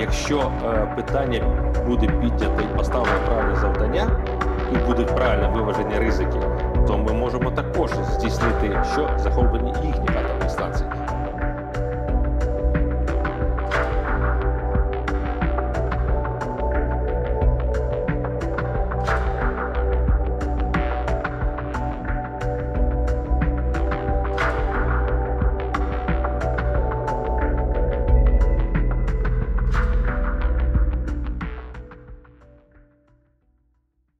Якщо е, питання буде піднято і поставлено правильне завдання, і будуть правильно виважені ризики, то ми можемо також здійснити що захоплення їхніх атомних станцій.